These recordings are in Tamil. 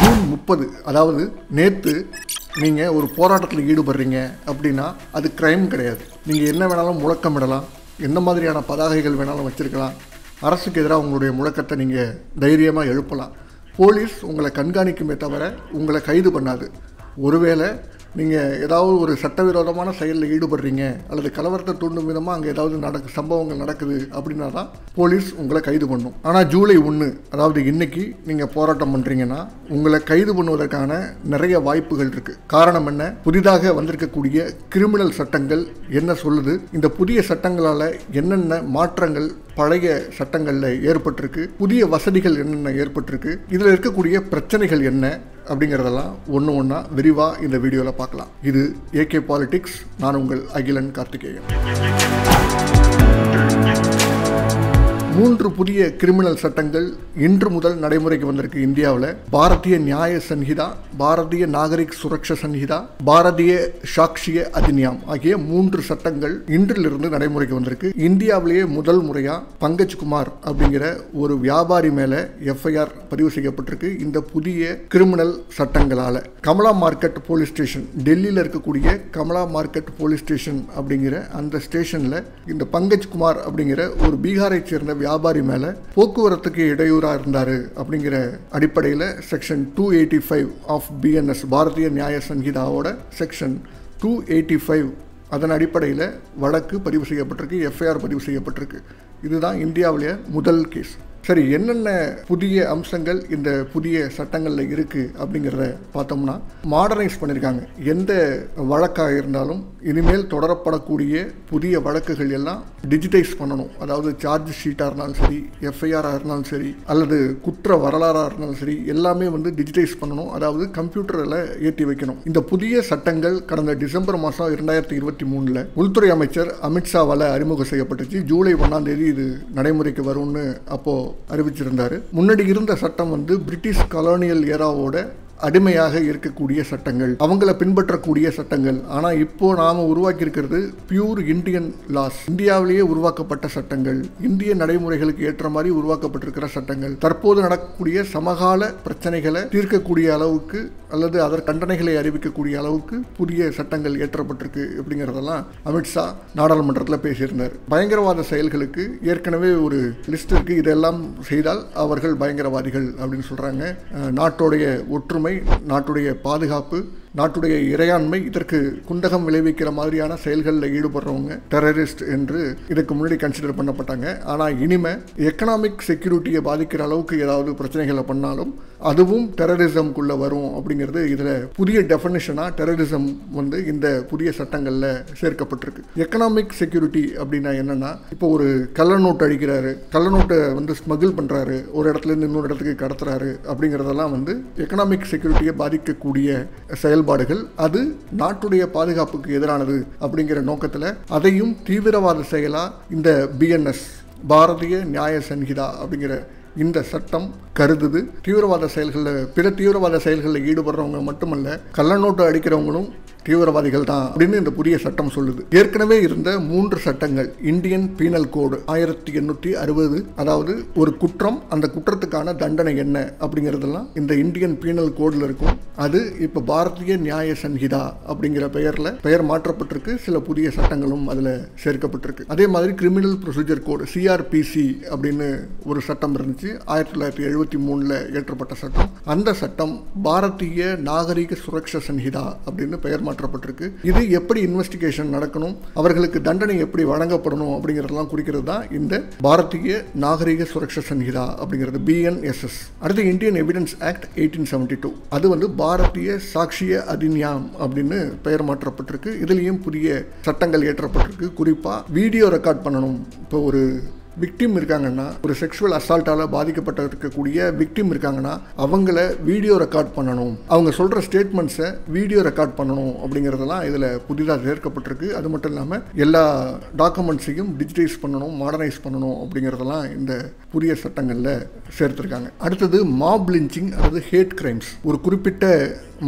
ஜூன் முப்பது அதாவது நேற்று நீங்கள் ஒரு போராட்டத்தில் ஈடுபடுறீங்க அப்படின்னா அது க்ரைம் கிடையாது. நீங்கள் என்ன வேணாலும் முழக்கமிடலாம் என்ன மாதிரியான பதாகைகள் வேணாலும் வச்சுருக்கலாம். அரசுக்கு எதிராக உங்களுடைய முழக்கத்தை நீங்கள் தைரியமாக எழுப்பலாம். போலீஸ் உங்களை கண்காணிக்குமே தவிர உங்களை கைது பண்ணாது. ஒருவேளை நீங்கள் ஏதாவது ஒரு சட்டவிரோதமான செயலில் ஈடுபடுறீங்க அல்லது கலவரத்தை தூண்டும் விதமாக அங்கே ஏதாவது நடக்கு சம்பவங்கள் நடக்குது அப்படின்னா தான் போலீஸ் உங்களை கைது பண்ணும். ஆனால் ஜூலை ஒன்று அதாவது இன்னைக்கு நீங்கள் போராட்டம் பண்ணுறீங்கன்னா உங்களை கைது பண்ணுவதற்கான நிறைய வாய்ப்புகள் இருக்குது காரணம் என்ன? புதிதாக வந்திருக்கக்கூடிய கிரிமினல் சட்டங்கள் என்ன சொல்லுது? இந்த புதிய சட்டங்களால் என்னென்ன மாற்றங்கள் பழைய சட்டங்களில் ஏற்பட்டிருக்கு புதிய வசதிகள் என்னென்ன ஏற்பட்டிருக்கு இதில் இருக்கக்கூடிய பிரச்சனைகள் என்ன அப்படிங்கிறதெல்லாம் ஒன்று ஒன்றா விரிவாக இந்த வீடியோவில் பார்க்கலாம். இது ஏகே பாலிடிக்ஸ் நான் உங்கள் அகிலன் கார்த்திகேயன். மூன்று புதிய கிரிமினல் சட்டங்கள் இன்று முதல் நடைமுறைக்கு வந்திருக்கு இந்தியாவில். பாரதிய நியாய சன்ஹிதா பாரதிய நாகரிக் சுரக்ஷா சன்ஹிதா பாரதிய சாக்ஷிய அதிநியம் ஆகிய மூன்று சட்டங்கள் இன்றிலிருந்து நடைமுறைக்கு வந்திருக்கு. இந்தியாவிலேயே முதல் முறையா பங்கஜ் குமார் அப்படிங்கிற ஒரு வியாபாரி மேல எஃப்ஐஆர் பதிவு செய்யப்பட்டிருக்கு இந்த புதிய கிரிமினல் சட்டங்களால. கமலா மார்க்கெட் போலீஸ் ஸ்டேஷன் டெல்லியில் இருக்கக்கூடிய கமலா மார்க்கெட் போலீஸ் ஸ்டேஷன் அப்படிங்கிற அந்த ஸ்டேஷன்ல இந்த பங்கஜ் குமார் அப்படிங்கிற ஒரு பீகாரை சேர்ந்த வியாபாரி மேலே போக்குவரத்துக்கு இடையூறாக இருந்தார் அப்படிங்கிற அடிப்படையில் section two eighty five of BNS Bharatiya Nyaya சங்கீதாவோட section two eighty five அதன் அடிப்படையில் வழக்கு பதிவு செய்யப்பட்டிருக்கு எஃப்ஐஆர் பதிவு செய்யப்பட்டிருக்கு. இதுதான் இந்தியாவிலேயே முதல் கேஸ் சரி என்னென்ன புதிய அம்சங்கள் இந்த புதிய சட்டங்களில் இருக்குது அப்படிங்கிறத பார்த்தோம்னா மாடர்னைஸ் பண்ணியிருக்காங்க எந்த வழக்காக இருந்தாலும் இனிமேல் தொடரப்படக்கூடிய புதிய வழக்குகள் எல்லாம் டிஜிட்டைஸ் பண்ணணும். அதாவது சார்ஜ் ஷீட்டாக இருந்தாலும் சரி எஃப்ஐஆராக இருந்தாலும் சரி அல்லது குற்ற வரலாறாக இருந்தாலும் சரி எல்லாமே வந்து டிஜிட்டைஸ் பண்ணணும். அதாவது கம்ப்யூட்டரில் ஏற்றி வைக்கணும். இந்த புதிய சட்டங்கள் கடந்த டிசம்பர் மாதம் இரண்டாயிரத்தி இருபத்தி மூணில் உள்துறை அமைச்சர் அமித்ஷாவால் அறிமுகம் செய்யப்பட்டுச்சு. ஜூலை ஒன்றாம் தேதி இது நடைமுறைக்கு வரும்னு அப்போது அறிவிச்சிருந்தார். முன்னாடி இருந்த சட்டம் வந்து பிரிட்டிஷ் கலோனியல் ஏராவோட அடிமையாக இருக்கக்கூடிய சட்டங்கள் அவங்கள பின்பற்றக்கூடிய சட்டங்கள். ஆனால் இப்போ நாம் உருவாக்கி இருக்கிறது பியூர் இந்தியன் லாஸ் இந்தியாவிலேயே உருவாக்கப்பட்ட சட்டங்கள் இந்திய நடைமுறைகளுக்கு ஏற்ற மாதிரி உருவாக்கப்பட்டிருக்கிற சட்டங்கள். தற்போது நடக்கக்கூடிய சமகால பிரச்சனைகளை தீர்க்கக்கூடிய அளவுக்கு அல்லது அதர் தண்டனைகளை அறிவிக்கக்கூடிய அளவுக்கு புதிய சட்டங்கள் ஏற்றப்பட்டிருக்கு அப்படிங்கிறதெல்லாம் அமித்ஷா நாடாளுமன்றத்தில் பேசியிருந்தார். பயங்கரவாத செயல்களுக்கு ஏற்கனவே ஒரு லிஸ்ட் இருக்கு. இதெல்லாம் செய்தால் அவர்கள் பயங்கரவாதிகள் அப்படின்னு சொல்றாங்க. நாட்டோடைய ஒற்றுமை நாட்டுடைய பாதுகாப்பு நாட்டுடைய இறையாண்மை இதற்கு குண்டகம் விளைவிக்கிற மாதிரியான செயல்களில் ஈடுபடுறவங்க டெரரிஸ்ட் என்று இதுக்கு முன்னாடி கன்சிடர் பண்ணப்பட்டாங்க. ஆனால் இனிமே எக்கனாமிக் செக்யூரிட்டியை பாதிக்கிற அளவுக்கு ஏதாவது பிரச்சனைகளை பண்ணாலும் அதுவும் டெரரிசம்குள்ளே வரும் அப்படிங்கிறது இதில் புதிய டெஃபனிஷனாக டெரரிசம் வந்து இந்த புதிய சட்டங்களில் சேர்க்கப்பட்டிருக்கு. எக்கனாமிக் செக்யூரிட்டி அப்படின்னா என்னென்னா இப்போ ஒரு கள்ள நோட்டு அடிக்கிறாரு கள்ள நோட்டை வந்து ஸ்மகிள் பண்ணுறாரு ஒரு இடத்துலேருந்து இன்னொரு இடத்துக்கு கடத்துறாரு அப்படிங்கிறதெல்லாம் வந்து எக்கனாமிக் செக்யூரிட்டியை பாதிக்கக்கூடிய செயல் செயல்பாடுகள் அது நாட்டுடைய பாதுகாப்புக்கு எதிரானது அப்படிங்கிற நோக்கத்தில் அதையும் தீவிரவாத செயலாக இந்த பிஎன்எஸ் பாரதிய நியாய சன்ஹிதா அப்படிங்கிற இந்த சட்டம் கருதுது. தீவிரவாத செயல்களில் பிற தீவிரவாத செயல்களில் ஈடுபடுறவங்க மட்டுமல்ல கள்ளநோட்டு அடிக்கிறவங்களும் தீவிரவாதிகள் தான் அப்படின்னு இந்த புதிய சட்டம் சொல்லுது. ஏற்கனவே இருந்த மூன்று சட்டங்கள் இந்தியன் பீனல் கோடு ஆயிரத்தி எண்ணூற்றி அறுபது அதாவது ஒரு குற்றம் அந்த குற்றத்துக்கான தண்டனை என்ன அப்படிங்கிறதெல்லாம் இந்த இந்தியன் பீனல் கோடில் இருக்கும். அது இப்போ பாரதிய நியாய சன்ஹிதா அப்படிங்கிற பெயரில் பெயர் மாற்றப்பட்டிருக்கு. சில புதிய சட்டங்களும் அதில் சேர்க்கப்பட்டிருக்கு. அதே மாதிரி கிரிமினல் ப்ரொசீஜர் கோடு சிஆர்பிசி அப்படின்னு ஒரு சட்டம் இருந்துச்சு. ஆயிரத்தி தொள்ளாயிரத்தி எழுபத்தி மூணில் இயற்றப்பட்ட சட்டம். அந்த சட்டம் பாரதிய நாகரிக சுரக்ஷா சன்ஹிதா அப்படின்னு பெயர் மாற்றப்பட்டிருக்கு இது எப்படி இன்வெஸ்டிகேஷன் நடக்கணும்? அவர்களுக்கு தண்டனை எப்படி வழங்கப்படணும் அப்படிங்கிறதெல்லாம் குறிக்கிறது தான் இந்த பாரதிய நாகரிக சுரக்ஷா சன்ஹிதா அப்படிங்கிறது பிஎன்எஸ்எஸ் அடுத்து Indian evidence act eighteen seventy two அது வந்து பாரதிய சாட்சிய அதிநியாம் அப்படின்னு பெயர் மாற்றப்பட்டிருக்கு. இதுலேயும் புதிய சட்டங்கள் ஏற்றப்பட்டிருக்கு. குறிப்பாக வீடியோ ரெக்கார்ட் பண்ணணும். இப்போ ஒரு விக்டிம் இருக்காங்கன்னா ஒரு செக்ஷுவல் அசால்ட்டால் பாதிக்கப்பட்ட இருக்கக்கூடிய விக்டிம் இருக்காங்கன்னா அவங்கள வீடியோ ரெக்கார்ட் பண்ணணும். அவங்க சொல்கிற ஸ்டேட்மெண்ட்ஸை வீடியோ ரெக்கார்ட் பண்ணணும் அப்படிங்கிறதெல்லாம் இதில் புதிதாக சேர்க்கப்பட்டிருக்கு. அது மட்டும் இல்லாமல் எல்லா டாக்குமெண்ட்ஸையும் டிஜிட்டைஸ் பண்ணணும் மாடர்னைஸ் பண்ணணும் அப்படிங்கிறதெல்லாம் இந்த புதிய சட்டங்களில் சேர்த்துருக்காங்க. அடுத்தது மாப் லிஞ்சிங் அதாவது ஹேட் கிரைம்ஸ் ஒரு குறிப்பிட்ட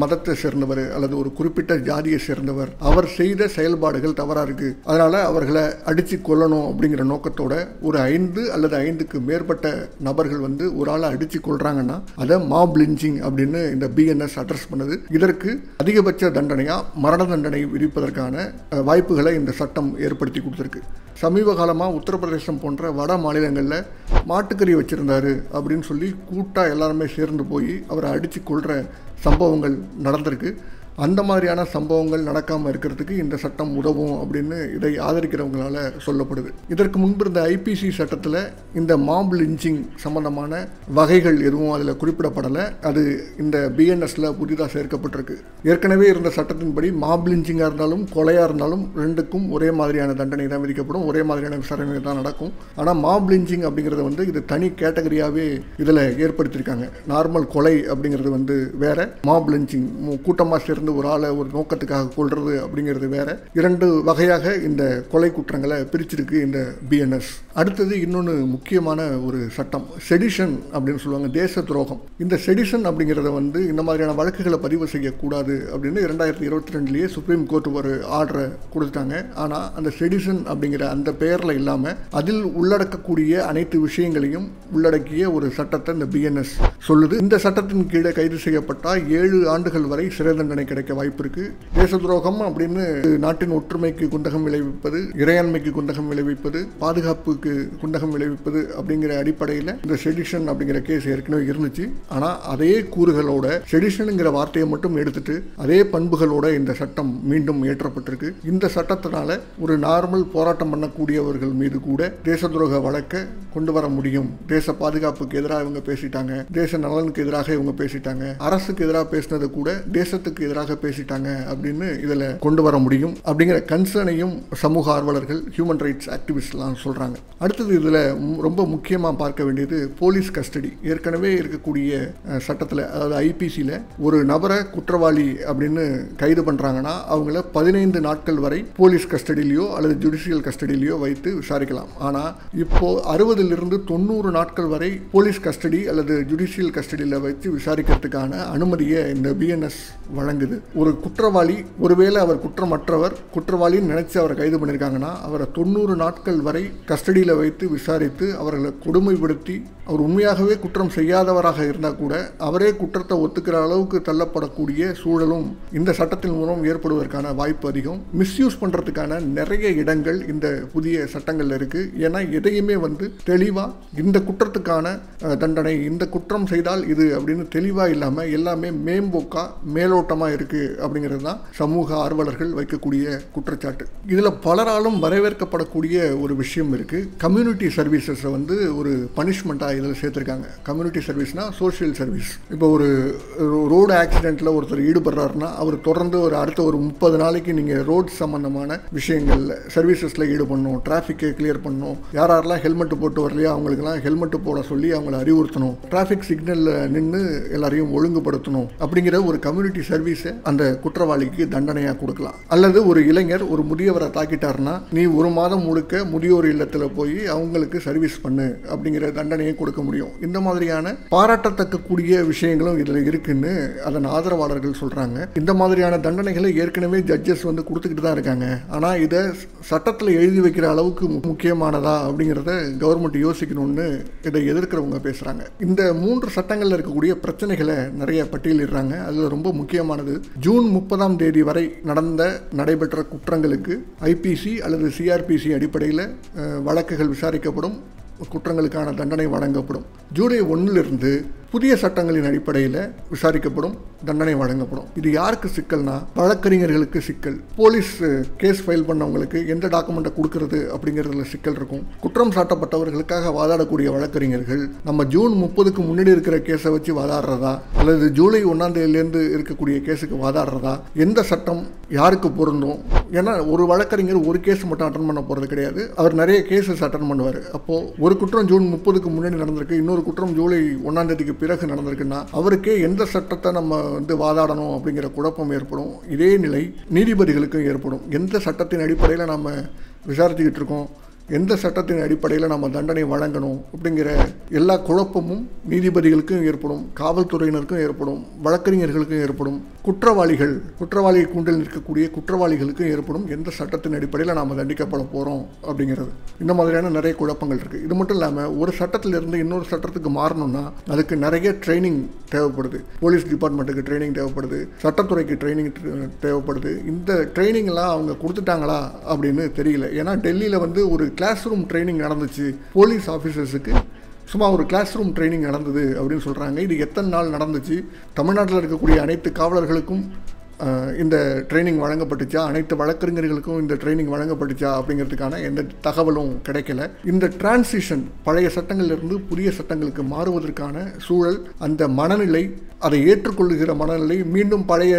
மதத்தை சேர்ந்தவர் அல்லது ஒரு குறிப்பிட்ட ஜாதியை சேர்ந்தவர் அவர் செய்த செயல்பாடுகள் தவறாக இருக்கு. அதனால அவர்களை அடிச்சு கொல்லணும் அப்படிங்கிற நோக்கத்தோட ஒரு ஐந்து அல்லது ஐந்துக்கு மேற்பட்ட நபர்கள் வந்து ஒரு ஆளை அடிச்சு கொள்றாங்கன்னா அதை மாப் லிஞ்சிங் அப்படின்னு இந்த பிஎன்எஸ் அட்ரஸ் பண்ணுது. இதற்கு அதிகபட்ச தண்டனையா மரண தண்டனை விதிப்பதற்கான வாய்ப்புகளை இந்த சட்டம் ஏற்படுத்தி கொடுத்துருக்கு. சமீப காலமாக உத்தரப்பிரதேசம் போன்ற வட மாநிலங்களில் மாட்டுக்கறி வச்சுருந்தாரு அப்படின்னு சொல்லி கூட்டாக எல்லாருமே சேர்ந்து போய் அவரை அடித்து கொள்கிற சம்பவங்கள் நடந்திருக்கு. அந்த மாதிரியான சம்பவங்கள் நடக்காமல் இருக்கிறதுக்கு இந்த சட்டம் உதவும் அப்படின்னு இதை ஆதரிக்கிறவங்களால சொல்லப்படுது. இதற்கு முன்பு இருந்த ஐபிசி சட்டத்தில் இந்த மாப் லிஞ்சிங் சம்பந்தமான வகைகள் எதுவும் அதில் குறிப்பிடப்படலை. அது இந்த பிஎன்எஸில் புதிதாக சேர்க்கப்பட்டிருக்கு. ஏற்கனவே இருந்த சட்டத்தின்படி மாப் லிஞ்சிங்காக இருந்தாலும் கொலையாக இருந்தாலும் ரெண்டுக்கும் ஒரே மாதிரியான தண்டனை தான் விதிக்கப்படும். ஒரே மாதிரியான விசாரணை தான் நடக்கும். ஆனால் மாப் லிஞ்சிங் அப்படிங்கிறது வந்து இது தனி கேட்டகரியாகவே இதில் ஏற்படுத்தியிருக்காங்க. நார்மல் கொலை அப்படிங்கிறது வந்து வேற. மாப் லிஞ்சிங் கூட்டமாக சேர்ந்து ஒரு ஆளை ஒரு நோக்கத்துக்காக கொள்வது அப்படிங்கிறது வேற. இரண்டு வகையாக இந்த கொலை குற்றங்களை பிரிச்சிருக்கு இந்த பிஎன்எஸ் அடுத்தது இன்னொன்று முக்கியமான ஒரு சட்டம் செடிஷன் அப்படின்னு சொல்லுவாங்க தேச துரோகம். இந்த செடிஷன் அப்படிங்கிறத வந்து இந்த மாதிரியான வழக்குகளை பதிவு செய்யக்கூடாது அப்படின்னு இரண்டாயிரத்தி இருபத்தி ரெண்டுலேயே சுப்ரீம் கோர்ட் ஒரு ஆர்டரை கொடுத்துட்டாங்க. ஆனால் அந்த செடிஷன் அப்படிங்கிற அந்த பெயரில் இல்லாமல் அதில் உள்ளடக்கக்கூடிய அனைத்து விஷயங்களையும் உள்ளடக்கிய ஒரு சட்டத்தை இந்த பிஎன்எஸ் சொல்லுது. இந்த சட்டத்தின் கீழே கைது செய்யப்பட்டால் ஏழு ஆண்டுகள் வரை சிறை தண்டனை கிடைக்க வாய்ப்பு இருக்கு தேச துரோகம் அப்படின்னு நாட்டின் ஒற்றுமைக்கு குந்தகம் விளைவிப்பது இறையாண்மைக்கு குந்தகம் விளைவிப்பது பாதுகாப்புக்கு குந்தகம் விளைவிப்பது அப்படிங்கிற அடிப்படையில் இந்த செடிஷன் அப்படிங்கிற கேஸ் ஏற்கனவே இருந்துச்சு. ஆனால் அதே கூறுகளோட செடிஷனுங்கிற வார்த்தையை மட்டும் எடுத்துட்டு அதே பண்புகளோட இந்த சட்டம் மீண்டும் ஏற்றப்பட்டிருக்கு இந்த சட்டத்தினால ஒரு நார்மல் போராட்டம் பண்ணக்கூடியவர்கள் மீது கூட தேச துரோக வழக்கை கொண்டு வர முடியும். தேச பாதுகாப்புக்கு எதிராக இவங்க பேசிட்டாங்க. தேச நலனுக்கு எதிராக இவங்க பேசிட்டாங்க. அரசுக்கு எதிராக பேசினது கூட தேசத்துக்கு எதிராக பேசிட்டாங்க அப்படின்னு இதில் கொண்டு வர முடியும் அப்படிங்கிற கன்சர்னையும் சமூக ஆர்வலர்கள் ஹியூமன் ரைட்ஸ் ஆக்டிவிஸ்ட்லாம் சொல்கிறாங்க அடுத்தது இதில் ரொம்ப முக்கியமாக பார்க்க வேண்டியது போலீஸ் கஸ்டடி. ஏற்கனவே இருக்கக்கூடிய சட்டத்தில் அதாவது ஐபிசியில் ஒரு நபரை குற்றவாளி அப்படின்னு கைது பண்ணுறாங்கன்னா அவங்கள பதினைந்து நாட்கள் வரை போலீஸ் கஸ்டடியிலையோ அல்லது ஜுடிஷியல் கஸ்டடியிலையோ வைத்து விசாரிக்கலாம். ஆனால் இப்போது அறுபதிலிருந்து தொண்ணூறு நாட்கள் வரை போலீஸ் கஸ்டடி அல்லது ஜுடிஷியல் கஸ்டடியில் வைத்து விசாரிக்கிறதுக்கான அனுமதியை இந்த பிஎன்எஸ் வழங்குது. ஒரு குற்றவாளி ஒருவேளை அவர் குற்றமற்றவர் குற்றவாளின்னு நினைச்சு அவரை கைது பண்ணியிருக்காங்கன்னா அவரை தொண்ணூறு நாட்கள் வரை கஸ்டடியில் வைத்து விசாரித்து அவர்களை கொடுமைப்படுத்தி அவர் உண்மையாகவே குற்றம் செய்யாதவராக இருந்தால் கூட அவரே குற்றத்தை ஒத்துக்கிற அளவுக்கு தள்ளப்படக்கூடிய சூழலும் இந்த சட்டத்தின் மூலம் ஏற்படுவதற்கான வாய்ப்பு அதிகம். மிஸ்யூஸ் பண்ணுறதுக்கான நிறைய இடங்கள் இந்த புதிய சட்டங்களில் இருக்குது ஏன்னா எதையுமே வந்து தெளிவாக இந்த குற்றத்துக்கான தண்டனை இந்த குற்றம் செய்தால் இது அப்படின்னு தெளிவாக இல்லாமல் எல்லாமே மேம்போக்காக மேலோட்டமாக இருக்குது அப்படிங்கிறது தான் சமூக ஆர்வலர்கள் வைக்கக்கூடிய குற்றச்சாட்டு. இதில் பலராலும் வரவேற்கப்படக்கூடிய ஒரு விஷயம் இருக்குது கம்யூனிட்டி சர்வீசஸை வந்து ஒரு பனிஷ்மெண்ட்டாக இதில் சேர்த்துருக்காங்க. கம்யூனிட்டி சர்வீஸ்னால் சோஷியல் சர்வீஸ். இப்போ ஒரு ரோடு ஆக்சிடெண்ட்டில் ஒருத்தர் ஈடுபடுறாருன்னா அவர் தொடர்ந்து ஒரு அடுத்த ஒரு முப்பது நாளைக்கு நீங்கள் ரோட் சம்மந்தமான விஷயங்களில் சர்வீசஸில் ஈடுபடணும் டிராஃபிக்கை கிளியர் பண்ணணும். யார் யாரெல்லாம் ஹெல்மெட் போட்டு வரலையோ அவங்களுக்குலாம் ஹெல்மெட் போட சொல்லி அவங்கள அறிவுறுத்தணும். டிராஃபிக் சிக்னலில் நின்று எல்லாரையும் ஒழுங்குபடுத்தணும் அப்படிங்கிற ஒரு கம்யூனிட்டி சர்வீஸை அந்த குற்றவாளிக்கு தண்டனையாக கொடுக்கலாம். அல்லது ஒரு இளைஞர் ஒரு முதியவரை தாக்கிட்டாருன்னா நீ ஒரு மாதம் முழுக்க முதியோர் இல்லத்தில் போய் அவங்களுக்கு சர்வீஸ் பண்ணு அப்படிங்கிற தண்டனையை கொடுக்க முடியும். இந்த மாதிரியான பாராட்டத்தக்க கூடிய விஷயங்களும் இதில் இருக்குன்னு அதன் ஆதரவாளர்கள் சொல்கிறாங்க இந்த மாதிரியான தண்டனைகளை ஏற்கனவே ஜட்ஜஸ் வந்து கொடுத்துக்கிட்டு தான் இருக்காங்க. ஆனால் இதை சட்டத்தில் எழுதி வைக்கிற அளவுக்கு முக்கியமானதா அப்படிங்கிறத கவர்மெண்ட் யோசிக்கணும்னு இதை எதிர்க்கிறவங்க பேசுகிறாங்க இந்த மூன்று சட்டங்களில் இருக்கக்கூடிய பிரச்சனைகளை நிறைய பட்டியலிடுறாங்க. அதில் ரொம்ப முக்கியமானது ஜூன் முப்பதாம் தேதி வரை நடந்த நடைபெற்ற குற்றங்களுக்கு ஐபிசி அல்லது சிஆர்பிசி அடிப்படையில் வழக்குகள் விசாரிக்கப்படும் குற்றங்களுக்கான தண்டனை வழங்கப்படும். ஜூலை ஒன்றிலிருந்து புதிய சட்டங்களின் அடிப்படையில் விசாரிக்கப்படும் தண்டனை வழங்கப்படும். இது யாருக்கு சிக்கல்னா வழக்கறிஞர்களுக்கு சிக்கல். போலீஸ் கேஸ் ஃபைல் பண்ணவங்களுக்கு எந்த டாக்குமெண்ட்டை கொடுக்கறது அப்படிங்கிறதுல சிக்கல் இருக்கும். குற்றம் சாட்டப்பட்டவர்களுக்காக வாதாடக்கூடிய வழக்கறிஞர்கள் நம்ம ஜூன் முப்பதுக்கு முன்னாடி இருக்கிற கேஸை வச்சு வாதாடுறதா? அல்லது ஜூலை ஒன்றாம் தேதியிலேருந்து இருக்கக்கூடிய கேஸுக்கு வாதாடுறதா? எந்த சட்டம் யாருக்கு பொருந்தும்? ஏன்னா ஒரு வழக்கறிஞர் ஒரு கேஸ் மட்டும் அட்டன் பண்ண போகிறது கிடையாது. அவர் நிறைய கேசஸ் அட்டன் பண்ணுவார். அப்போது ஒரு குற்றம் ஜூன் முப்பதுக்கு முன்னாடி நடந்திருக்கு. இன்னொரு குற்றம் ஜூலை ஒன்றாம் தேதிக்கு பிறகு நடந்திருக்குன்னா அவருக்கே எந்த சட்டத்தை நம்ம வந்து வாதாடணும் அப்படிங்கிற குழப்பம் ஏற்படும். இதே நிலை நீதிபதிகளுக்கும் ஏற்படும். எந்த சட்டத்தின் அடிப்படையில் நம்ம விசாரிச்சுக்கிட்டு இருக்கோம்? எந்த சட்டத்தின் அடிப்படையில் நம்ம தண்டனை வழங்கணும்? அப்படிங்கிற எல்லா குழப்பமும் நீதிபதிகளுக்கும் ஏற்படும். காவல்துறையினருக்கும் ஏற்படும். வழக்கறிஞர்களுக்கும் ஏற்படும். குற்றவாளிகள் குற்றவாளி கூண்டில் நிற்கக்கூடிய குற்றவாளிகளுக்கும் ஏற்படும் எந்த சட்டத்தின் அடிப்படையில் நாம் தண்டிக்கப்பட போகிறோம் அப்படிங்கிறது. இந்த மாதிரியான நிறைய குழப்பங்கள் இருக்குது இது மட்டும் இல்லாமல் ஒரு சட்டத்திலிருந்து இன்னொரு சட்டத்துக்கு மாறணும்னா அதுக்கு நிறைய ட்ரைனிங் தேவைப்படுது. போலீஸ் டிபார்ட்மெண்ட்டுக்கு ட்ரைனிங் தேவைப்படுது. சட்டத்துறைக்கு ட்ரைனிங் தேவைப்படுது. இந்த ட்ரைனிங்லாம் அவங்க கொடுத்துட்டாங்களா அப்படின்னு தெரியல. ஏன்னா டெல்லியில் வந்து ஒரு கிளாஸ் ரூம் ட்ரைனிங் நடந்துச்சு. போலீஸ் ஆஃபீஸர்ஸுக்கு சும்மா ஒரு கிளாஸ் ரூம் ட்ரைனிங் நடந்தது அப்படின்னு சொல்கிறாங்க இது எத்தனை நாள் நடந்துச்சு? தமிழ்நாட்டில் இருக்கக்கூடிய அனைத்து காவலர்களுக்கும் இந்த ட்ரைனிங் வழங்கப்பட்டுச்சா? அனைத்து வழக்கறிஞர்களுக்கும் இந்த ட்ரைனிங் வழங்கப்பட்டுச்சா? அப்படிங்கிறதுக்கான எந்த தகவலும் கிடைக்கல. இந்த டிரான்சிஷன் பழைய சட்டங்களிலிருந்து புதிய சட்டங்களுக்கு மாறுவதற்கான சூழல் அந்த மனநிலை அதை ஏற்றுக்கொள்ளுகிற மனநிலை மீண்டும் பழைய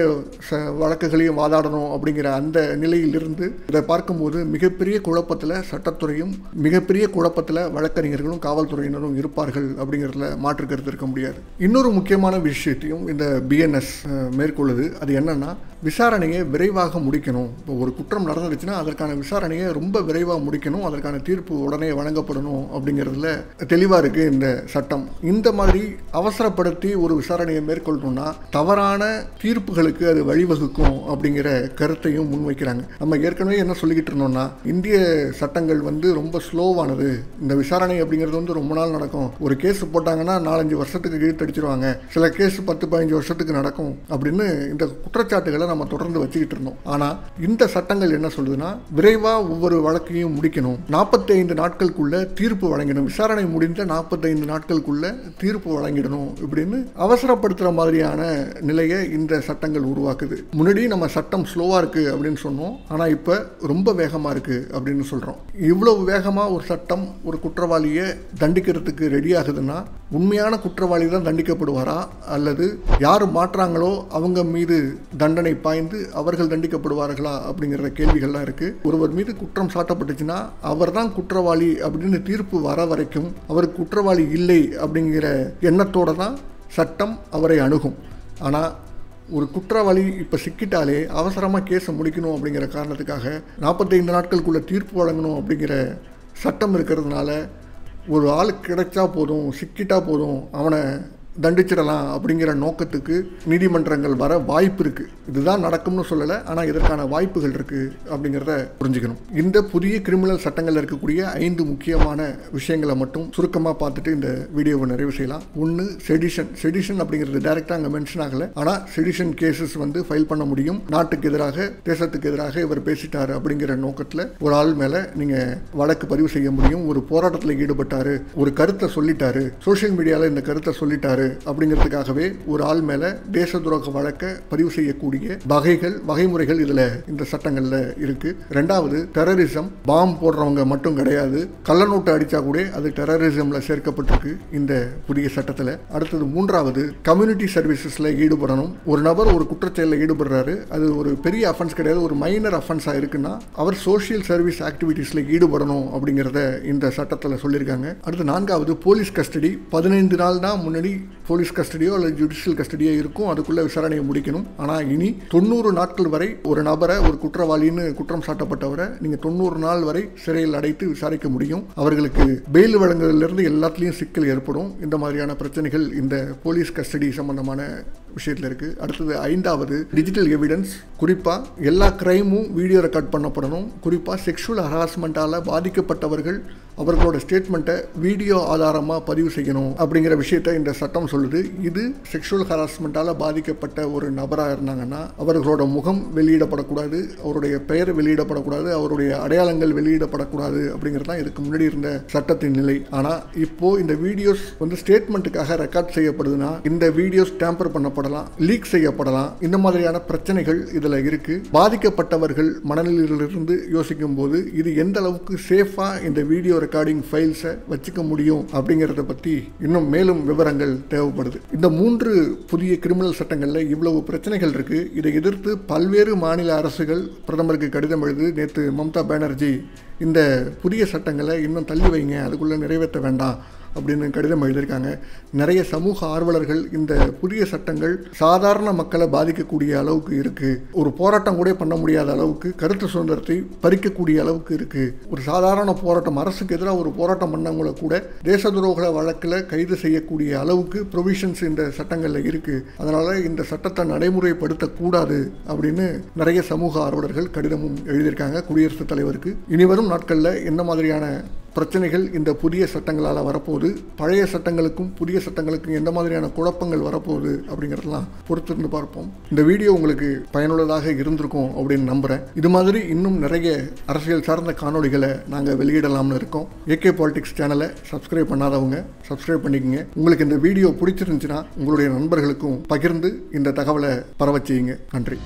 ச வழக்குகளையும் வாதாடணும் அப்படிங்கிற அந்த நிலையிலிருந்து இதை பார்க்கும்போது மிகப்பெரிய குழப்பத்தில் சட்டத்துறையும் மிகப்பெரிய குழப்பத்தில் வழக்கறிஞர்களும் காவல்துறையினரும் இருப்பார்கள் அப்படிங்கிறதுல மாற்று கருத்து இருக்க முடியாது. இன்னொரு முக்கியமான விஷயத்தையும் இந்த பிஎன்எஸ் மேற்கொள்ளுது. அது என்னன்னா 그러나 விசாரணையை விரைவாக முடிக்கணும். இப்போ ஒரு குற்றம் நடந்துருச்சுன்னா அதற்கான விசாரணையை ரொம்ப விரைவாக முடிக்கணும். அதற்கான தீர்ப்பு உடனே வழங்கப்படணும் அப்படிங்கிறதுல தெளிவாக இருக்குது இந்த சட்டம். இந்த மாதிரி அவசரப்படுத்தி ஒரு விசாரணையை மேற்கொள்ளணும்னா தவறான தீர்ப்புகளுக்கு அது வழிவகுக்கும் அப்படிங்கிற கருத்தையும் முன்வைக்கிறாங்க. நம்ம ஏற்கனவே என்ன சொல்லிக்கிட்டு இருந்தோம்னா இந்திய சட்டங்கள் வந்து ரொம்ப ஸ்லோவானது. இந்த விசாரணை அப்படிங்கிறது வந்து ரொம்ப நாள் நடக்கும். ஒரு கேஸ் போட்டாங்கன்னா நாலஞ்சு வருஷத்துக்கு இழுத்தடிச்சிருவாங்க. சில கேஸ் பத்து பதினஞ்சு வருஷத்துக்கு நடக்கும் அப்படின்னு இந்த குற்றச்சாட்டுகளை நம்ம தொடர்ந்து வச்சுக்கிட்டு இருந்தோம். ஆனால் இந்த சட்டங்கள் என்ன சொல்லுதுன்னா விரைவாக ஒவ்வொரு வழக்கையும் முடிக்கணும். நாற்பத்தைந்து நாட்களுக்குள்ள தீர்ப்பு வழங்கணும். விசாரணை முடிந்த நாற்பத்தைந்து நாட்களுக்குள்ள தீர்ப்பு வழங்கிடணும் இப்படின்னு அவசரப்படுத்துகிற மாதிரியான நிலையை இந்த சட்டங்கள் உருவாக்குது. முன்னாடி நம்ம சட்டம் ஸ்லோவாக இருக்குது அப்படின்னு சொன்னோம். ஆனால் இப்போ ரொம்ப வேகமாக இருக்குது அப்படின்னு சொல்கிறோம் இவ்வளவு வேகமாக ஒரு சட்டம் ஒரு குற்றவாளியை தண்டிக்கிறதுக்கு ரெடி ஆகுதுன்னா உண்மையான குற்றவாளி தான் தண்டிக்கப்படுவாரா? அல்லது யார் மாற்றாங்களோ அவங்க மீது தண்டனை பாய்ந்து அவர்கள் தண்டிக்கப்படுவார்களா அப்படிங்கிற கேள்விகள்லாம் இருக்குது ஒருவர் மீது குற்றம் சாட்டப்பட்டுச்சுன்னா அவர் தான் குற்றவாளி அப்படின்னு தீர்ப்பு வர வரைக்கும் அவர் குற்றவாளி இல்லை அப்படிங்கிற எண்ணத்தோடு தான் சட்டம் அவரை அணுகும். ஆனால் ஒரு குற்றவாளி இப்போ சிக்கிட்டாலே அவசரமாக கேஸை முடிக்கணும் அப்படிங்கிற காரணத்துக்காக நாற்பத்தைந்து நாட்களுக்குள்ளே தீர்ப்பு வழங்கணும் அப்படிங்கிற சட்டம் இருக்கிறதுனால ஒரு ஆள் கிடைச்சா போதும் சிக்கிட்டா போதும் அவனை தண்டிச்சிடலாம் அப்படிங்கிற நோக்கத்துக்கு நீதிமன்றங்கள் வர வாய்ப்பு இருக்குது இதுதான் நடக்கும்னு சொல்லலை ஆனால் இதற்கான வாய்ப்புகள் இருக்குது அப்படிங்கிறத புரிஞ்சுக்கணும். இந்த புதிய கிரிமினல் சட்டங்களில் இருக்கக்கூடிய ஐந்து முக்கியமான விஷயங்களை மட்டும் சுருக்கமாக பார்த்துட்டு இந்த வீடியோவை நிறைவு செய்யலாம். ஒன்று செடிஷன் செடிஷன் அப்படிங்கிறது டைரெக்டாக அங்கே மென்ஷன் ஆகலை. ஆனால் செடிஷன் கேசஸ் வந்து ஃபைல் பண்ண முடியும். நாட்டுக்கு எதிராக தேசத்துக்கு எதிராக இவர் பேசிட்டார் அப்படிங்கிற நோக்கத்தில் ஒரு ஆள் மேலே நீங்கள் வழக்கு பதிவு செய்ய முடியும். ஒரு போராட்டத்தில் ஈடுபட்டாரு. ஒரு கருத்தை சொல்லிட்டாரு. சோஷியல் மீடியாவில் இந்த கருத்தை சொல்லிட்டாரு. அப்படிங்கிறதுக்காகவே ஒரு ஆள் மேலே தேச துரோக வழக்கை பதிவு செய்யக்கூடிய வகைகள் வகைமுறைகள் இதில் இந்த சட்டங்களில் இருக்கு. ரெண்டாவது டெரரிசம் பாம் போடுறவங்க மட்டும் கிடையாது. கள்ளநோட்டு அடித்தா கூட அது டெரரிசமில் சேர்க்கப்பட்டிருக்கு இந்த புதிய சட்டத்தில். அடுத்தது மூன்றாவது கம்யூனிட்டி சர்வீசஸில் ஈடுபடணும். ஒரு நபர் ஒரு குற்றச்செயலில் ஈடுபடுறாரு. அது ஒரு பெரிய அஃபென்ஸ் கிடையாது. ஒரு மைனர் அஃபென்ஸாக இருக்குன்னா அவர் சோஷியல் சர்வீஸ் ஆக்டிவிட்டீஸில் ஈடுபடணும் அப்படிங்கிறத இந்த சட்டத்தில் சொல்லியிருக்காங்க. அடுத்து நான்காவது போலீஸ் கஸ்டடி பதினைந்து நாள் தான் முன்னாடி போலீஸ் கஸ்டடியோ அல்லது ஜுடிஷியல் கஸ்டடியோ இருக்கும். அதுக்குள்ளே விசாரணையை முடிக்கணும். ஆனால் இனி தொண்ணூறு நாட்கள் வரை ஒரு நபரை ஒரு குற்றவாளின்னு குற்றம் சாட்டப்பட்டவரை நீங்கள் தொண்ணூறு நாள் வரை சிறையில் அடைத்து விசாரிக்க முடியும். அவர்களுக்கு பெயில் வழங்குறதுலேருந்து எல்லாத்துலேயும் சிக்கல் ஏற்படும். இந்த மாதிரியான பிரச்சனைகள் இந்த போலீஸ் கஸ்டடி சம்பந்தமான விஷயத்தில் இருக்குது அடுத்தது ஐந்தாவது டிஜிட்டல் எவிடன்ஸ் குறிப்பாக எல்லா கிரைமும் வீடியோ ரெக்கார்ட் பண்ணப்படணும். குறிப்பாக செக்ஷுவல் ஹராஸ்மெண்ட்டால் பாதிக்கப்பட்டவர்கள் அவர்களோட ஸ்டேட்மெண்ட்டை வீடியோ ஆதாரமாக பதிவு செய்யணும் அப்படிங்கிற விஷயத்தை இந்த சட்டம் சொல்லுது. இது செக்ஷுவல் ஹராஸ்மெண்ட்டால் பாதிக்கப்பட்ட ஒரு நபராக இருந்தாங்கன்னா அவர்களோட முகம் வெளியிடப்படக்கூடாது அவருடைய பெயர் வெளியிடப்படக்கூடாது அவருடைய அடையாளங்கள் வெளியிடப்படக்கூடாது அப்படிங்கிறது தான் இதுக்கு முன்னாடி இருந்த சட்டத்தின் நிலை. ஆனால் இப்போ இந்த வீடியோஸ் வந்து ஸ்டேட்மெண்ட்டுக்காக ரெக்கார்ட் செய்யப்படுதுன்னா இந்த வீடியோஸ் டேம்பர் பண்ணப்படலாம் லீக் செய்யப்படலாம் இந்த மாதிரியான பிரச்சனைகள் இதில் இருக்குது பாதிக்கப்பட்டவர்கள் மனநிலையிலிருந்து யோசிக்கும் போது இது எந்த அளவுக்கு சேஃபாக இந்த வீடியோ ரெக்கார்டிங் ஃபைல்ஸை வச்சுக்க முடியும் அப்படிங்கிறத பற்றி இன்னும் மேலும் விவரங்கள் தேவைப்படுது. இந்த மூன்று புதிய கிரிமினல் சட்டங்களில் இவ்வளவு பிரச்சனைகள் இருக்குது இதை எதிர்த்து பல்வேறு மாநில அரசுகள் பிரதமருக்கு கடிதம் எழுது நேற்று மம்தா பானர்ஜி இந்த புதிய சட்டங்களை இன்னும் தள்ளி வைங்க அதுக்குள்ளே நிறைவேற்ற வேண்டாம் அப்படின்னு கடிதம் எழுதியிருக்காங்க. நிறைய சமூக ஆர்வலர்கள் இந்த புதிய சட்டங்கள் சாதாரண மக்களை பாதிக்கக்கூடிய அளவுக்கு இருக்குது ஒரு போராட்டம் கூட பண்ண முடியாத அளவுக்கு கருத்து சுதந்திரத்தை பறிக்கக்கூடிய அளவுக்கு இருக்குது ஒரு சாதாரண போராட்டம் அரசுக்கு எதிராக ஒரு போராட்டம் பண்ணவங்கள கூட தேச துரோக வழக்கில் கைது செய்யக்கூடிய அளவுக்கு ப்ரொவிஷன்ஸ் இந்த சட்டங்களில் இருக்குது அதனால் இந்த சட்டத்தை நடைமுறைப்படுத்தக்கூடாது அப்படின்னு நிறைய சமூக ஆர்வலர்கள் கடிதமும் எழுதியிருக்காங்க. குடியரசுத் தலைவருக்கு. இனிவரும் நாட்களில் என்ன மாதிரியான பிரச்சனைகள் இந்த புதிய சட்டங்களால் வரப்போகுது. பழைய சட்டங்களுக்கும் புதிய சட்டங்களுக்கும் எந்த மாதிரியான குழப்பங்கள் வரப்போகுது அப்படிங்கிறதெல்லாம் பொறுத்திருந்து பார்ப்போம். இந்த வீடியோ உங்களுக்கு பயனுள்ளதாக இருந்திருக்கும் அப்படின்னு நம்புகிறேன் இது மாதிரி இன்னும் நிறைய அரசியல் சார்ந்த காணொளிகளை நாங்கள் வெளியிடலாம்னு இருக்கோம். ஏகே பாலிடிக்ஸ் சேனலை சப்ஸ்கிரைப் பண்ணாதவங்க சப்ஸ்கிரைப் பண்ணிக்கங்க. உங்களுக்கு இந்த வீடியோ பிடிச்சிருந்துச்சுன்னா உங்களுடைய நண்பர்களுக்கும் பகிர்ந்து இந்த தகவலை பரவச் செய்யுங்க. நன்றி.